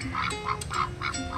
Ha ha ha ha ha!